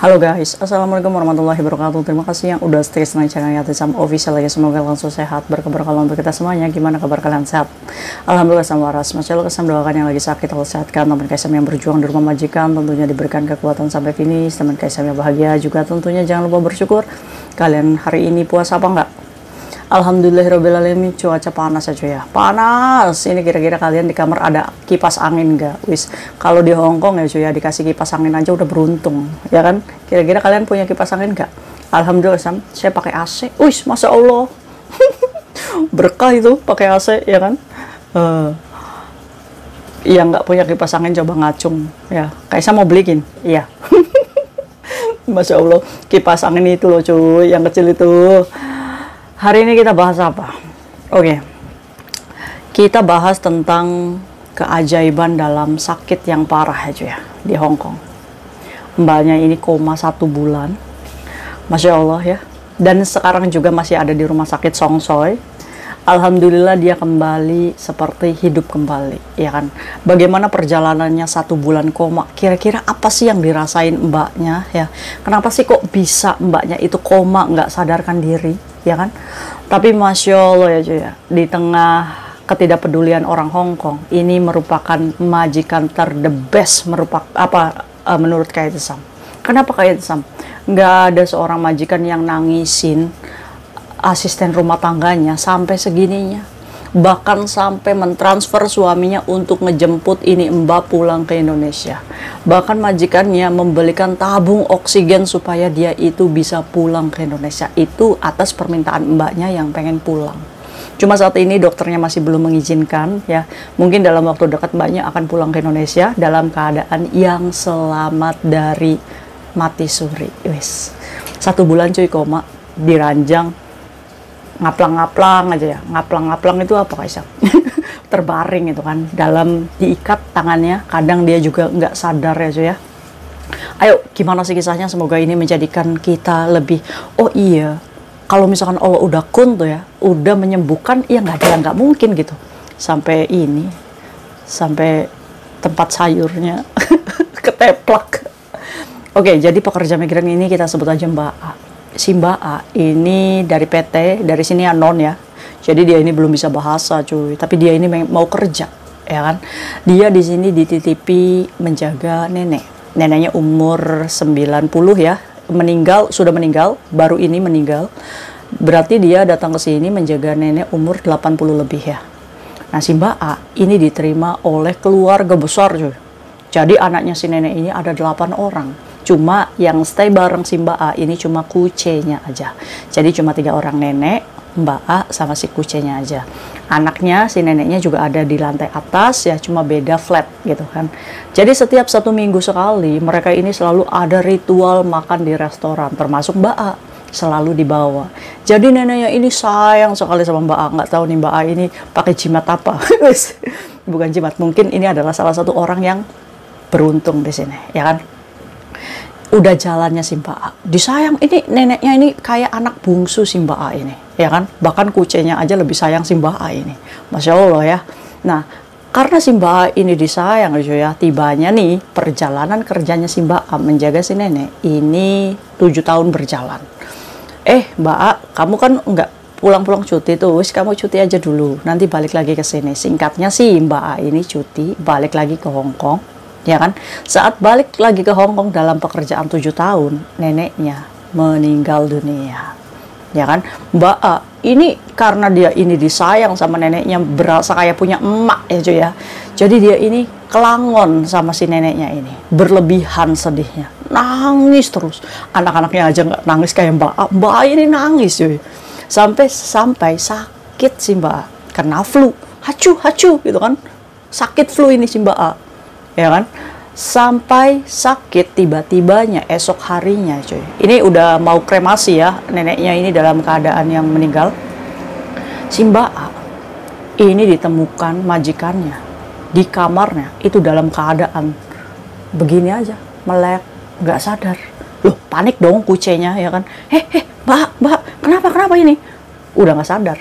Halo guys, Assalamualaikum warahmatullahi wabarakatuh. Terima kasih yang udah stay senang channel Yatisam Official ya. Semoga langsung sehat, berkabar kalau untuk kita semuanya. Gimana kabar kalian? Sehat? Alhamdulillah sama waras. Masya Allah kesam doakan yang lagi sakit Allah sehatkan. Teman Kaisam yang berjuang di rumah majikan Tentunya diberikan kekuatan sampai finish. Teman Kaisam yang bahagia juga tentunya jangan lupa bersyukur. Kalian hari ini puasa apa enggak? Alhamdulillahirobbilalamin cuaca panas aja ya. Panas. Ini kira-kira kalian di kamar ada kipas angin nggak? Wis. Kalau di Hongkong ya cuy ya dikasih kipas angin aja udah beruntung ya kan? Kira-kira kalian punya kipas angin nggak? Alhamdulillah Sam, saya pakai AC wis masya Allah. Berkah itu pakai AC ya kan? Uh, yang nggak punya kipas angin coba ngacung ya. Kayak saya mau beliin iya. Masya Allah kipas angin itu loh cuy yang kecil itu Hari ini kita bahas apa? Oke. Okay. Kita bahas tentang keajaiban dalam sakit yang parah aja ya di Hong Kong. Mbaknya ini koma satu bulan. Masya Allah ya. Dan sekarang juga masih ada di rumah sakit Song Soi. Alhamdulillah dia kembali seperti hidup kembali, ya kan? Bagaimana perjalanannya satu bulan koma? Kira-kira apa sih yang dirasain mbaknya ya? Kenapa sih kok bisa mbaknya itu koma nggak sadarkan diri? Ya kan? Tapi masya allah ya cuy ya. Di tengah ketidakpedulian orang Hong Kong ini merupakan majikan ter the merupakan apa uh, menurut Kayat Sam. Kenapa Kayat Sam? Nggak ada seorang majikan yang nangisin asisten rumah tangganya sampai segininya bahkan sampai mentransfer suaminya untuk ngejemput ini mbak pulang ke Indonesia. Bahkan majikannya membelikan tabung oksigen supaya dia itu bisa pulang ke Indonesia. Itu atas permintaan mbaknya yang pengen pulang. Cuma saat ini dokternya masih belum mengizinkan ya. Mungkin dalam waktu dekat mbaknya akan pulang ke Indonesia dalam keadaan yang selamat dari mati suri. Wis satu bulan cuy koma diranjang ngaplang-ngaplang aja ya. Ngaplang-ngaplang itu apa Kaisang terbaring itu kan dalam diikat tangannya. Kadang dia juga nggak sadar ya cuy ya. Ayo gimana sih kisahnya? Semoga ini menjadikan kita lebih oh iya kalau misalkan Allah udah kun tuh ya udah menyembuhkan ya nggak ada yang nggak mungkin gitu. Sampai ini sampai tempat sayurnya keteplak. Oke jadi pekerja migran ini kita sebut aja Mbak A si Mbak A ini dari PT, dari sini ya non ya. Jadi dia ini belum bisa bahasa cuy, tapi dia ini mau kerja, ya kan. Dia di sini dititipi menjaga nenek. Neneknya umur 90 ya, meninggal, sudah meninggal, baru ini meninggal. Berarti dia datang ke sini menjaga nenek umur 80 lebih ya. Nah si Mbak A ini diterima oleh keluarga besar cuy. Jadi anaknya si nenek ini ada 8 orang Cuma yang stay bareng si Mbak A ini cuma kucenya aja. Jadi cuma tiga orang nenek, Mbak A sama si kucenya aja. Anaknya, si neneknya juga ada di lantai atas ya, cuma beda flat gitu kan. Jadi setiap satu minggu sekali mereka ini selalu ada ritual makan di restoran, termasuk Mbak A selalu dibawa. Jadi neneknya ini sayang sekali sama Mbak A. Nggak tahu nih Mbak A ini pakai jimat apa. Bukan jimat, mungkin ini adalah salah satu orang yang beruntung di sini, ya kan? Udah jalannya si Mbak A. Disayang ini neneknya ini kayak anak bungsu si Mbak A ini, ya kan? Bahkan kucenya aja lebih sayang si Mbak A ini. Masya Allah ya. Nah, karena si Mbak A ini disayang ya, tibanya nih perjalanan kerjanya si Mbak A menjaga si nenek ini tujuh tahun berjalan. Eh, Mbak A, kamu kan enggak pulang-pulang cuti tuh, wis kamu cuti aja dulu, nanti balik lagi ke sini. Singkatnya sih Mbak A ini cuti, balik lagi ke Hong Kong ya kan? Saat balik lagi ke Hong Kong dalam pekerjaan tujuh tahun neneknya meninggal dunia. Ya kan? Mbak A ini karena dia ini disayang sama neneknya berasa kayak punya emak ya cuy ya. Jadi dia ini kelangon sama si neneknya ini. Berlebihan sedihnya. Nangis terus. Anak-anaknya aja nggak nangis kayak Mbak A. Mbak A ini nangis cuy sampai sampai sakit sih Mbak A. Karena flu. Hacu hacu gitu kan? Sakit flu ini si Mbak A ya kan? Sampai sakit tiba-tibanya esok harinya cuy. Ini udah mau kremasi ya neneknya ini dalam keadaan yang meninggal. Si mbak A ini ditemukan majikannya di kamarnya. Itu dalam keadaan begini aja melek nggak sadar. Loh panik dong kucenya ya kan? Heh heh mbak mbak kenapa kenapa ini? Udah nggak sadar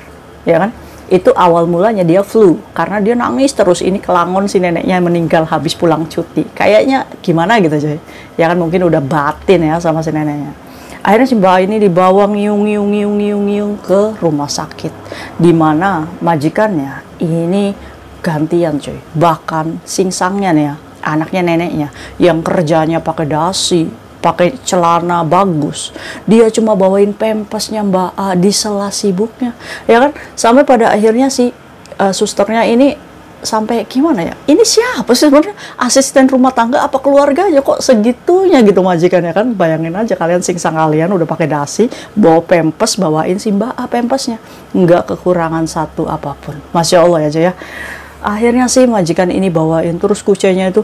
ya kan itu awal mulanya dia flu karena dia nangis terus. Ini kelangon si neneknya meninggal habis pulang cuti. Kayaknya gimana gitu coy ya kan mungkin udah batin ya sama si neneknya. Akhirnya si mbak ini dibawa ngiung ngiung ngiung ngiung ngiung ke rumah sakit di mana majikannya ini gantian coy bahkan singsangnya nih ya anaknya neneknya yang kerjanya pakai dasi pakai celana bagus. Dia cuma bawain pempesnya mbak A di sela sibuknya. Ya kan? Sampai pada akhirnya si uh, susternya ini sampai gimana ya? Ini siapa sih sebenarnya? Asisten rumah tangga apa keluarga aja kok segitunya gitu majikannya kan? Bayangin aja kalian singsang kalian udah pakai dasi bawa pempes bawain si mbak A pempesnya. Nggak kekurangan satu apa pun. Masya allah ya ya akhirnya sih majikan ini bawain terus kucenya itu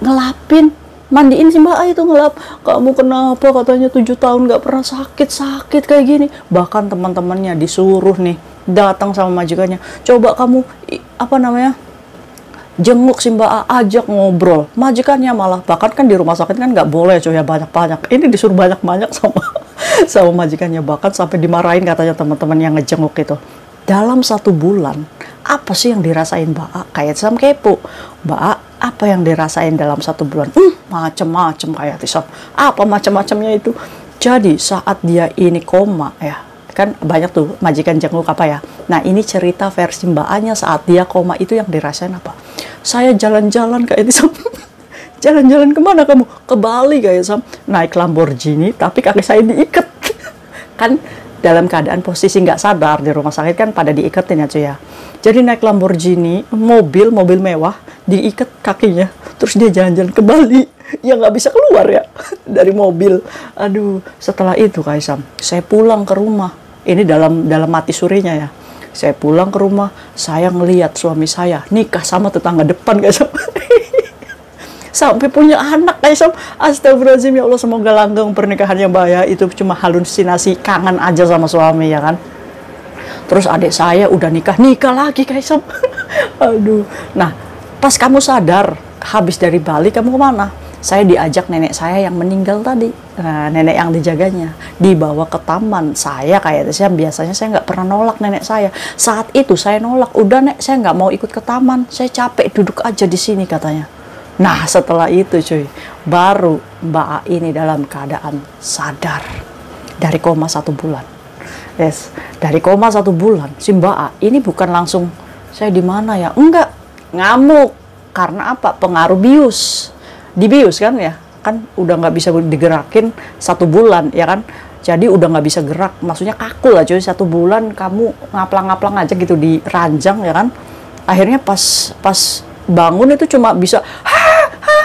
ngelapin mandiin si mbak A itu ngelap kamu kenapa? katanya tujuh tahun nggak pernah sakit sakit kayak gini. Bahkan teman-temannya disuruh nih datang sama majikannya coba kamu apa namanya jenguk si mbak A ajak ngobrol. Majikannya malah bahkan kan di rumah sakit kan nggak boleh coy ya banyak-banyak. Ini disuruh banyak-banyak sama sama majikannya bahkan sampai dimarahin katanya teman-teman yang ngejenguk itu. Dalam satu bulan apa sih yang dirasain Mbak A? Kayak sam kepo. Mbak A, apa yang dirasain dalam satu bulan? Hmm, macem-macem kayak Tisam. Apa macem-macemnya itu? Jadi saat dia ini koma ya, kan banyak tuh majikan jenguk apa ya. Nah ini cerita versi Mbak A-nya saat dia koma itu yang dirasain apa? Saya jalan-jalan kayak Tisam. jalan-jalan ke mana kamu? Ke Bali kayak Sam. Naik Lamborghini tapi kaki saya diikat. kan dalam keadaan posisi nggak sadar di rumah sakit kan pada diiketin ya cuy ya. Jadi naik Lamborghini, mobil, mobil mewah, diikat kakinya, terus dia jalan-jalan ke Bali, ya nggak bisa keluar ya dari mobil. Aduh, setelah itu Kaisam, saya pulang ke rumah. Ini dalam dalam mati surinya ya. Saya pulang ke rumah, saya ngelihat suami saya nikah sama tetangga depan Kaisam. sampai punya anak Kaisam astagfirullahaladzim ya Allah semoga langgeng pernikahan yang bahaya itu cuma halusinasi kangen aja sama suami ya kan? Terus adik saya udah nikah nikah lagi Kaisam aduh. Nah pas kamu sadar habis dari Bali kamu ke mana? Saya diajak nenek saya yang meninggal tadi. Nah, nenek yang dijaganya. Dibawa ke taman. Saya kayak saya biasanya saya nggak pernah nolak nenek saya. Saat itu saya nolak. Udah nek saya nggak mau ikut ke taman. Saya capek duduk aja di sini katanya Nah setelah itu cuy, baru Mbak A ini dalam keadaan sadar dari koma satu bulan. Yes, dari koma satu bulan si Mbak A ini bukan langsung saya di mana ya? Enggak, ngamuk. Karena apa? Pengaruh bius. Di bius kan ya, kan udah nggak bisa digerakin satu bulan ya kan? Jadi udah nggak bisa gerak, maksudnya kaku lah cuy satu bulan kamu ngaplang-ngaplang aja gitu di ranjang ya kan? Akhirnya pas pas bangun itu cuma bisa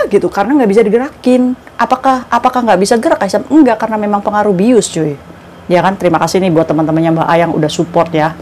gitu karena nggak bisa digerakin. Apakah apakah nggak bisa gerak? Kaisam enggak karena memang pengaruh bius cuy. Ya kan? Terima kasih nih buat teman-temannya Mbak A yang udah support ya.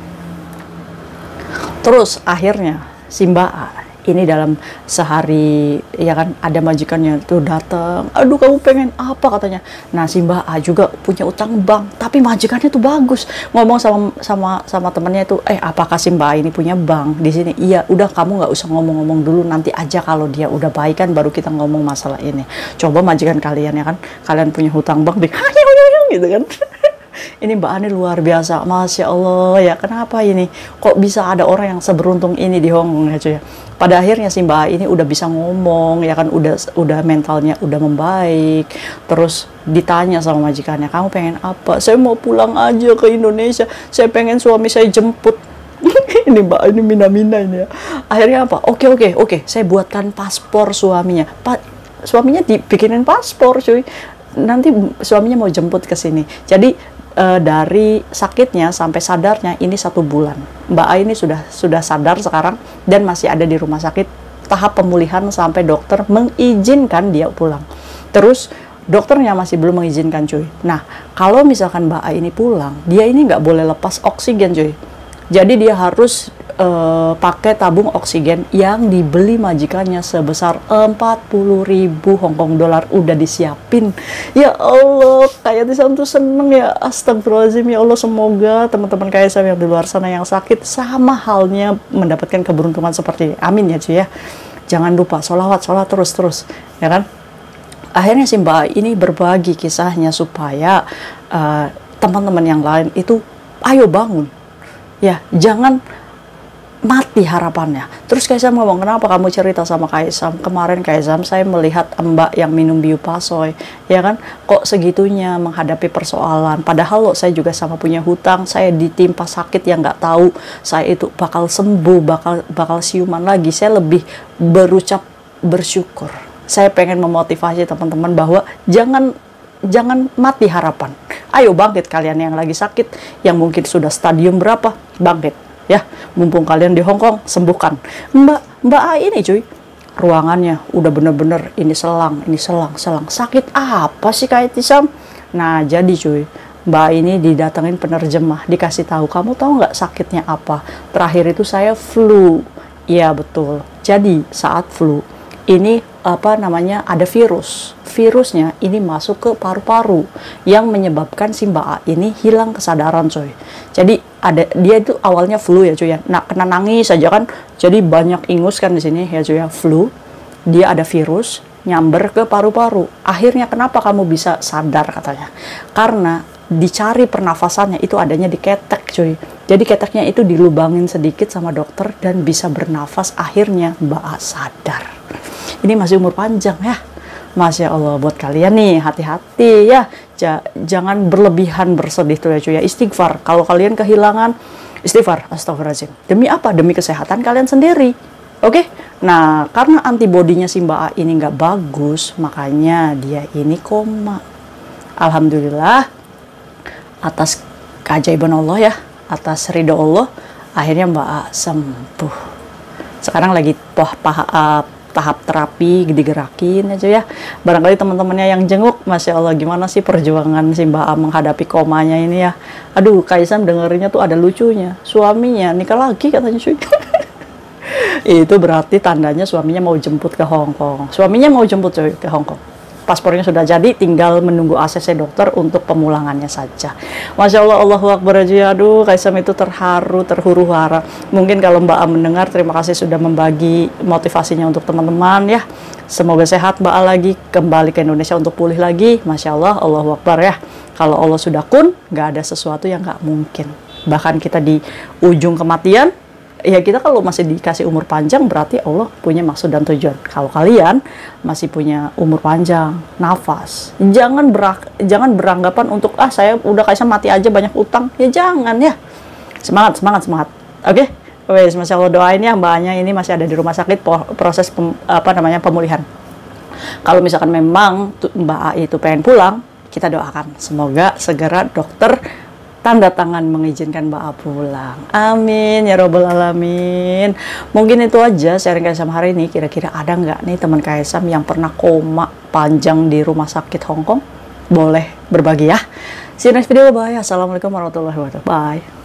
Terus akhirnya si Mbak A ini dalam sehari ya kan? Ada majikannya tuh datang aduh kamu pengen apa? katanya. Nah si mbak A juga punya utang bank tapi majikannya tuh bagus. Ngomong sama sama sama temennya itu eh apakah si mbak A ini punya bank di sini? Iya udah kamu nggak usah ngomong-ngomong dulu nanti aja kalau dia udah baik kan baru kita ngomong masalah ini. Coba majikan kalian ya kan? Kalian punya hutang bank gitu kan ini Mbak Ani luar biasa, Masya Allah ya, kenapa ini? Kok bisa ada orang yang seberuntung ini di Hongkong ya cuy ya? Pada akhirnya si Mbak ini udah bisa ngomong, ya kan udah udah mentalnya udah membaik, terus ditanya sama majikannya, kamu pengen apa? Saya mau pulang aja ke Indonesia, saya pengen suami saya jemput. ini Mbak ini mina-mina ini ya. Akhirnya apa? Oke oke oke, saya buatkan paspor suaminya. Pa suaminya dibikinin paspor cuy nanti suaminya mau jemput ke sini. Jadi uh, dari sakitnya sampai sadarnya ini satu bulan. Mbak A ini sudah sudah sadar sekarang dan masih ada di rumah sakit tahap pemulihan sampai dokter mengizinkan dia pulang. Terus dokternya masih belum mengizinkan cuy. Nah kalau misalkan Mbak A ini pulang, dia ini nggak boleh lepas oksigen cuy. Jadi dia harus uh, pakai tabung oksigen yang dibeli majikannya sebesar 40 ribu Hongkong dolar. Udah disiapin. Ya Allah kayak Tisam tuh seneng ya. Astagfirullahaladzim ya Allah semoga teman-teman kayak saya yang di luar sana yang sakit sama halnya mendapatkan keberuntungan seperti ini. Amin ya cuy ya. Jangan lupa sholawat sholawat terus terus ya kan? Akhirnya si mbak ini berbagi kisahnya supaya uh, teman-teman yang lain itu ayo bangun. Ya jangan mati harapannya. Terus Kaisam ngomong, kenapa kamu cerita sama Kaisam? Kemarin Kaisam saya melihat mbak yang minum biopasoy, ya kan? Kok segitunya menghadapi persoalan? Padahal lo saya juga sama punya hutang, saya ditimpa sakit yang nggak tahu saya itu bakal sembuh, bakal bakal siuman lagi. Saya lebih berucap bersyukur. Saya pengen memotivasi teman-teman bahwa jangan jangan mati harapan. Ayo bangkit kalian yang lagi sakit, yang mungkin sudah stadium berapa, bangkit ya mumpung kalian di Hong Kong sembuhkan. Mbak mbak A ini cuy. Ruangannya udah bener-bener ini selang ini selang selang. Sakit apa sih kayak tisam nah jadi cuy mbak ini didatengin penerjemah dikasih tahu kamu tahu nggak sakitnya apa? Terakhir itu saya flu. Iya betul. Jadi saat flu ini apa namanya ada virus. Virusnya ini masuk ke paru-paru yang menyebabkan si Mbak A ini hilang kesadaran coy jadi ada dia itu awalnya flu ya cuy ya. Nah kena nangis saja kan. Jadi banyak ingus kan di sini ya cuy ya. Flu dia ada virus nyamber ke paru-paru. Akhirnya kenapa kamu bisa sadar katanya? Karena dicari pernafasannya itu adanya di ketek cuy. Jadi keteknya itu dilubangin sedikit sama dokter dan bisa bernafas. Akhirnya Mbak A sadar. Ini masih umur panjang ya Masya Allah buat kalian nih hati-hati ya. Ja, jangan berlebihan bersedih tuh ya cuy ya. Istighfar kalau kalian kehilangan istighfar astagfirullahaladzim. Demi apa? Demi kesehatan kalian sendiri oke? Okay? nah karena antibodinya si Mbak A ini nggak bagus makanya dia ini koma. Alhamdulillah atas keajaiban Allah ya atas ridho Allah akhirnya Mbak A sembuh. Sekarang lagi pah, pah, uh, tahap terapi digerakin aja ya. Barangkali teman-temannya yang jenguk Masya Allah gimana sih perjuangan si Mbak A menghadapi komanya ini ya? Aduh Kaisam dengerinnya tuh ada lucunya. Suaminya nikah lagi katanya cuy. Itu berarti tandanya suaminya mau jemput ke Hong Kong. Suaminya mau jemput cuy ke Hong Kong paspornya sudah jadi tinggal menunggu ACC dokter untuk pemulangannya saja. Masya Allah Allahu Akbar aja aduh Kaisam itu terharu terhuru hara mungkin kalau Mbak A mendengar terima kasih sudah membagi motivasinya untuk teman-teman ya. Semoga sehat Mbak A lagi kembali ke Indonesia untuk pulih lagi. Masya Allah Allahu Akbar ya. Kalau Allah sudah kun nggak ada sesuatu yang nggak mungkin. Bahkan kita di ujung kematian ya kita kalau masih dikasih umur panjang berarti Allah punya maksud dan tujuan. Kalau kalian masih punya umur panjang, nafas, jangan berak, jangan beranggapan untuk ah saya udah kayak mati aja banyak utang. Ya jangan ya. Semangat, semangat, semangat. Oke? Okay? Wes, masya Allah doain ya mbaknya ini masih ada di rumah sakit proses pem, apa namanya pemulihan. Kalau misalkan memang Mbak A itu pengen pulang, kita doakan semoga segera dokter tanda tangan mengizinkan Mbak pulang. Amin ya robbal alamin. Mungkin itu aja sharing KSM hari ini. Kira-kira ada nggak nih teman KSM yang pernah koma panjang di rumah sakit Hong Kong? Boleh berbagi ya. See you next video. Bye. Assalamualaikum warahmatullahi wabarakatuh. Bye.